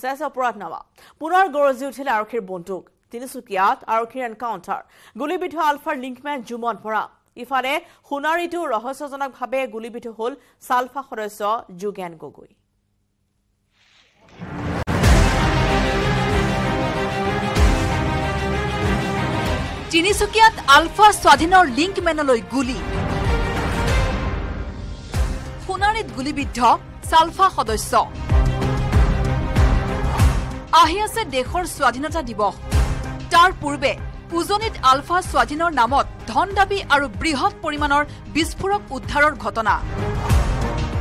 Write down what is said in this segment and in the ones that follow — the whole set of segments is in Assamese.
চাইছে অপৰাধ পুনৰ গৰজি উঠিলে আৰক্ষীৰ বন্দুক তিনিচুকীয়াত আৰক্ষীৰ এনকাউণ্টাৰ গুলীবিদ্ধ আলফাৰ লিংকমেন জুমন বৰা ইফালে সোণাৰীতো ৰহস্যজনকভাৱে গুলীবিদ্ধ হ'ল ছালফা সদস্য যোগেন গগৈ তিনিচুকীয়াত আলফা স্বাধীনৰ লিংকমেনলৈ গুলী সোণাৰীত গুলীবিদ্ধ ছালফা সদস্য আহি আছে দেশৰ স্বাধীনতা দিৱস। তাৰ পূৰ্বে উজনিত আলফা স্বাধীনৰ নামত ধন দাবী আৰু বৃহৎ পৰিমাণৰ বিস্ফোৰক উদ্ধাৰৰ ঘটনা।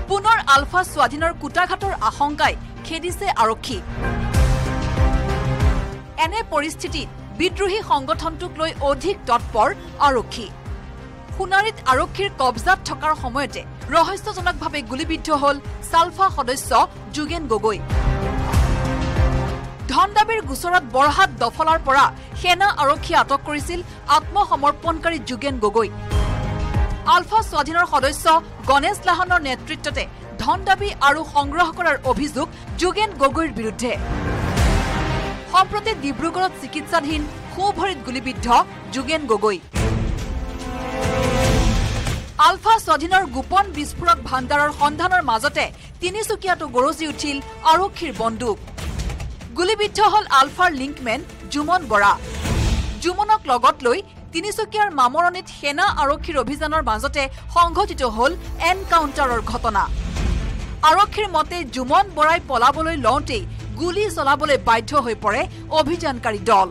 পুনৰ আলফা স্বাধীনৰ কুটাঘাটৰ আশংকাই খেদিছে আৰক্ষী। এনে পৰিস্থিতিত বিদ্ৰোহী সংগঠনটোক লৈ অধিক তৎপৰ আৰক্ষী। সোণাৰীত আৰক্ষীৰ কব্জাত থকাৰ সময়তে ৰহস্যজনকভাৱে গুলীবিদ্ধ হ'ল ছালফা সদস্য যোগেন গগৈ। ধন দাবীৰ গোচৰত বৰহাট দফলাৰ পৰা সেনা আৰক্ষীয়ে আটক কৰিছিল আত্মসমৰ্পণকাৰী যোগেন গগৈ। আলফা স্বাধীনৰ সদস্য গণেশ লাহনৰ নেতৃত্বতে ধন দাবী আৰু সংগ্ৰহ কৰাৰ অভিযোগ যোগেন গগৈৰ বিৰুদ্ধে। সম্প্ৰতি ডিব্ৰুগড়ত চিকিৎসাধীন সোঁভৰিত গুলীবিদ্ধ যোগেন গগৈ। আলফা স্বাধীনৰ গোপন বিস্ফোৰক ভাণ্ডাৰৰ সন্ধানৰ মাজতে তিনিচুকীয়াতো গৰজি উঠিল আৰক্ষীৰ বন্দুক। গুলীবিদ্ধ হ'ল আলফাৰ লিংকমেন জুমন বৰা। জুমনক লগত লৈ তিনিচুকীয়াৰ মামৰণিত সেনা আৰক্ষীৰ অভিযানৰ মাজতে সংঘটিত হ'ল এনকাউণ্টাৰৰ ঘটনা। আৰক্ষীৰ মতে জুমন বৰাই পলাবলৈ লওঁতেই গুলী চলাবলৈ বাধ্য হৈ পৰে অভিযানকাৰী দল।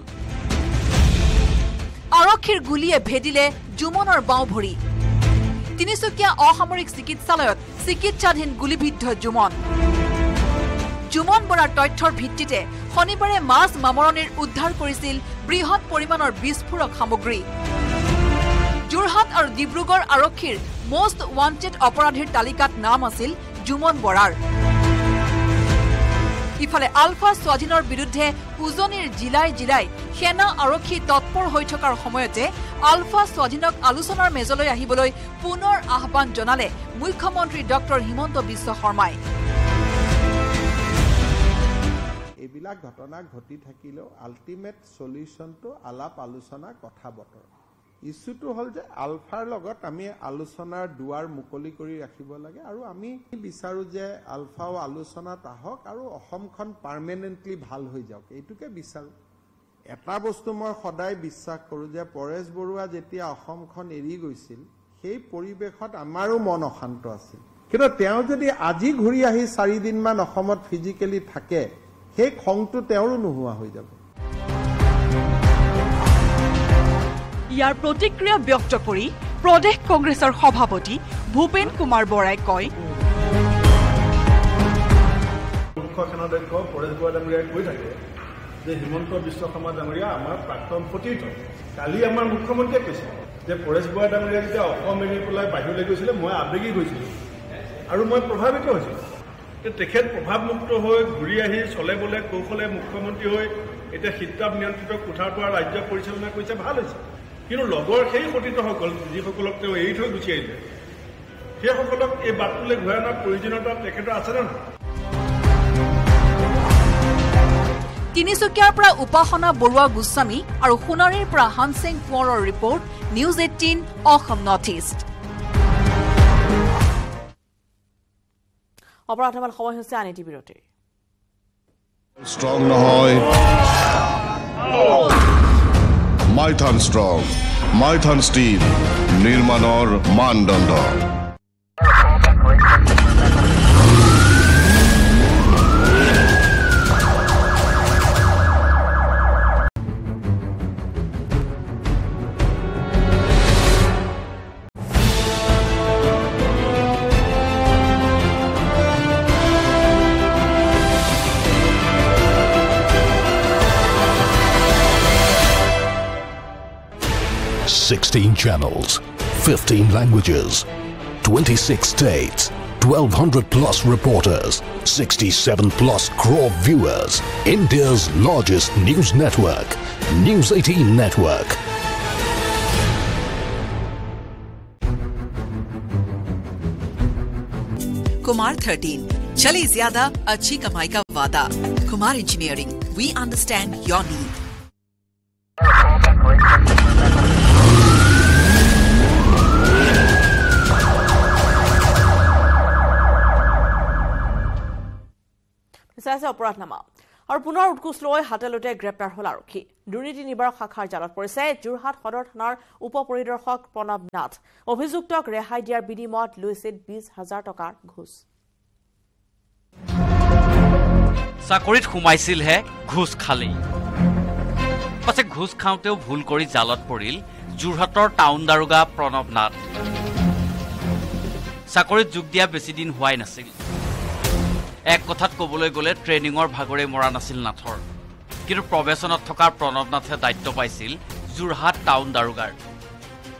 আৰক্ষীৰ গুলীয়ে ভেদিলে জুমনৰ বাওঁ ভৰি তিনিচুকীয়া অসামৰিক চিকিৎসালয়ত চিকিৎসাধীন গুলীবিদ্ধ জুমন। জুমন বৰাৰ তথ্যৰ ভিত্তিতে শনিবাৰে মাছ মামৰণিৰ উদ্ধাৰ কৰিছিল বৃহৎ পৰিমাণৰ বিস্ফোৰক সামগ্ৰী। যোৰহাট আৰু ডিব্ৰুগড় আৰক্ষীৰ মষ্ট ৱান্টেড অপৰাধীৰ তালিকাত নাম আছিল জুমন বৰাৰ। ইফালে আলফা স্বাধীনৰ বিৰুদ্ধে উজনিৰ জিলাই জিলাই সেনা আৰক্ষী তৎপৰ হৈ থকাৰ সময়তে আলফা স্বাধীনক আলোচনাৰ মেজলৈ আহিবলৈ পুনৰ আহ্বান জনালে মুখ্যমন্ত্ৰী ডক্টৰ হিমন্ত বিশ্ব শৰ্মাই। এইবিলাক ঘটনা ঘটি থাকিলেও আল্টিমেট চলিউশ্যনটো আলাপ আলোচনা কথা বতৰা। ইছ্যুটো হ'ল যে আলফাৰ লগত আমি আলোচনাৰ দুৱাৰ মুকলি কৰি ৰাখিব লাগে আৰু আমি বিচাৰো যে আলফাও আলোচনাত আহক আৰু অসমখন পাৰ্মানেণ্টলি ভাল হৈ যাওক এইটোকে বিচাৰো। এটা বস্তু মই সদায় বিশ্বাস কৰোঁ যে পৰেশ বৰুৱা যেতিয়া অসমখন এৰি গৈছিল সেই পৰিৱেশত আমাৰো মন অশান্ত আছিল। কিন্তু তেওঁ যদি আজি ঘূৰি আহি চাৰিদিনমান অসমত ফিজিকেলি থাকে সেই খংটো তেওঁৰো নোহোৱা হৈ যাব। ইয়াৰ প্ৰতিক্ৰিয়া ব্যক্ত কৰি প্ৰদেশ কংগ্ৰেছৰ সভাপতি ভূপেন কুমাৰ বৰাই কয় মুখ্য সেনাধ্যক্ষ পৰেশ বৰা ডাঙৰীয়াই কৈ থাকে যে হিমন্ত বিশ্ব শৰ্মা ডাঙৰীয়া আমাৰ প্ৰাক্তন সতীৰ্থ কালি আমাৰ মুখ্যমন্ত্ৰীয়ে কৈছে যে পৰেশ বৰা ডাঙৰীয়া যেতিয়া অসম এৰি পেলাই বাহিৰলৈ গৈছিলে মই আবেগি গৈছিলোঁ আৰু মই প্ৰভাৱিত হৈছিলোঁ। তেখেত প্ৰভাৱমুক্ত হৈ ঘূৰি আহি চলে বলে কৌশলে মুখ্যমন্ত্ৰী হৈ এতিয়া শীততাপ নিয়ন্ত্ৰিত কোঠাৰ পৰা ৰাজ্য পৰিচালনা কৰিছে ভাল হৈছে। কিন্তু লগৰ সেই সতীৰ্থসকল যিসকলক তেওঁ এৰি থৈ গুচি আহিলে সেইসকলক এই বাটটোলৈ ঘূৰাই অনাৰ প্ৰয়োজনীয়তা তেখেতৰ আছেনে নহয় তিনিচুকীয়াৰ পৰা উপাসনা বৰুৱা গোস্বামী আৰু সোণাৰীৰ পৰা হানসিং কোঁৱৰৰ report News Eighteen Assam North East. অপৰাধ নামাৰ সময় হৈছে আন এটি বিৰতিৰ। ষ্ট্ৰং নহয়। মাইথান ষ্ট্ৰং মাইথান ষ্টিল নিৰ্মাণৰ মানদণ্ড। 16 channels, 15 languages, 26 states, 1200 plus reporters, 67 plus crore viewers, India's largest news network, News 18 Network. Kumar 13. Chali zyada, achi kamai ka vada. Kumar Engineering. We understand your need. চাইছে অপৰাধনামা আৰু পুনৰ উৎকোচ লৈ হাতেলোতে গ্ৰেপ্তাৰ হ'ল আৰক্ষী। দুৰ্নীতি নিবাৰক শাখাৰ জালত পৰিছে। যোৰহাট সদৰ থানাৰ উপ পৰিদৰ্শক প্ৰণৱ নাথ। অভিযুক্তক ৰেহাই দিয়াৰ বিনিময়ত লৈছিল বিছ হাজাৰ টকাৰ ঘোচ। চাকৰিত সোমাইছিলহে ঘোচ খালেই। পাছে ঘোচ খাওঁতেও ভুল কৰি জালত পৰিল যোৰহাটৰ টাউন দাৰোগা প্ৰণৱ নাথ। চাকৰিত যোগ দিয়া বেছি দিন হোৱাই নাছিল। এক কথাত ক'বলৈ গ'লে ট্ৰেইনিঙৰ ভাগৰে মৰা নাছিল নাথৰ। কিন্তু প্ৰৱেশনত থকা প্ৰণৱ নাথে দায়িত্ব পাইছিল যোৰহাট টাউন দাৰোগাৰ।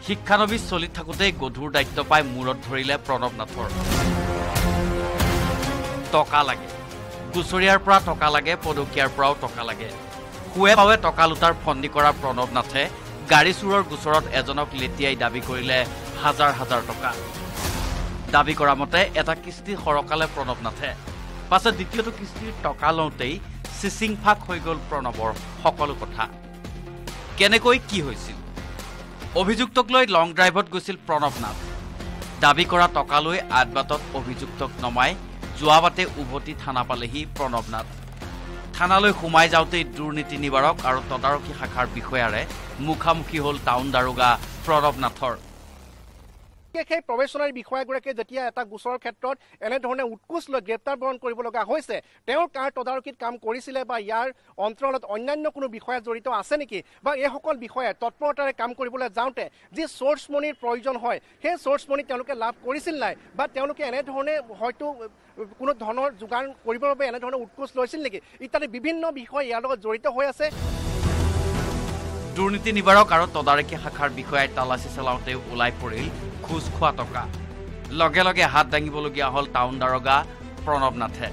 শিক্ষানবিচ চলি থাকোঁতেই গধুৰ দায়িত্ব পাই মূৰত ধৰিলে প্ৰণৱ নাথৰ। টকা লাগে। গুচৰীয়াৰ পৰা টকা লাগে পদকীয়াৰ পৰাও টকা লাগে। শুৱে পাৱে টকা লুটাৰ ফন্দি কৰা প্ৰণৱ নাথে গাড়ী চোৰৰ গোচৰত এজনক লেটিয়াই দাবী কৰিলে হাজাৰ হাজাৰ টকা। দাবী কৰা মতে এটা কিস্তি সৰকালে প্ৰণৱ নাথে। পাছত দ্বিতীয়টো কিস্তিৰ টকা লওঁতেই চিচিং ফাক হৈ গ'ল প্ৰণৱৰ সকলো কথা। কেনেকৈ কি হৈছিল? অভিযুক্তক লৈ লং ড্ৰাইভত গৈছিল প্ৰণৱ নাথ দাবী কৰা টকা লৈ আদবাটত অভিযুক্তক নমাই যোৱা বাটে উভতি থানা পালেহি প্ৰণৱ নাথ থানালৈ সোমাই যাওঁতেই দুৰ্নীতি নিবাৰক আৰু তদাৰকী শাখাৰ বিষয়াৰে মুখামুখি হ'ল টাউন দাৰোগা প্ৰণৱ নাথৰ সেই প্ৰৱেশনাৰী বিষয়াগৰাকীয়ে যেতিয়া এটা গোচৰৰ ক্ষেত্ৰত এনেধৰণে উৎকোচ লৈ গ্ৰেপ্তাৰ বৰণ কৰিব লগা হৈছে তেওঁৰ কাৰ তদাৰকীত কাম কৰিছিলে বা ইয়াৰ অন্তৰালত অন্যান্য কোনো বিষয়া জড়িত আছে নেকি বা এইসকল বিষয়াই তৎপৰতাৰে কাম কৰিবলৈ যাওঁতে যি চ'ৰ্চ মনিৰ প্ৰয়োজন হয় সেই চ'ৰ্চ মনি তেওঁলোকে লাভ কৰিছিল নাই বা তেওঁলোকে এনেধৰণে হয়তো কোনো ধনৰ যোগান কৰিবৰ বাবে এনেধৰণে উৎকোচ লৈছিল নেকি ইত্যাদি বিভিন্ন বিষয় ইয়াৰ লগত জড়িত হৈ আছে। দুৰ্নীতি নিবাৰক আৰু তদাৰকী শাখাৰ বিষয়াই তালাচী চলাওঁতেও ওলাই পৰিল খোজ খোৱা টকা। লগে লগে হাত দাঙিবলগীয়া হ'ল টাউন দাৰোগা প্ৰণৱ নাথে।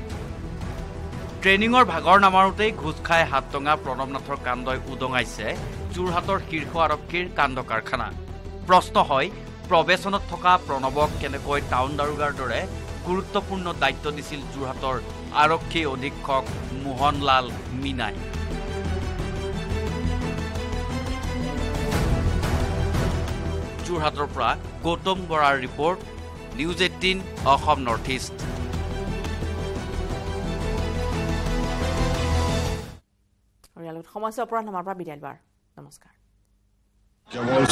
ট্ৰেইনিঙৰ ভাগৰ নামাৰোতেই ঘোচ খাই হাত টঙা প্ৰণৱ নাথৰ কাণ্ডই উদঙাইছে যোৰহাটৰ শীৰ্ষ আৰক্ষীৰ কাণ্ড কাৰখানা। প্ৰশ্ন হয় প্ৰৱেশনত থকা প্ৰণৱক কেনেকৈ টাউন দাৰোগাৰ দৰে গুৰুত্বপূৰ্ণ দায়িত্ব দিছিল যোৰহাটৰ আৰক্ষী অধীক্ষক মোহনলাল মীনাই। যোৰহাটৰ পৰা গৌতম বৰাৰ report News Eighteen Assam North East. সমস্যা অপৰাধনামাৰ পৰা বিদায় লোৱাৰ। নমস্কাৰ। কেৱল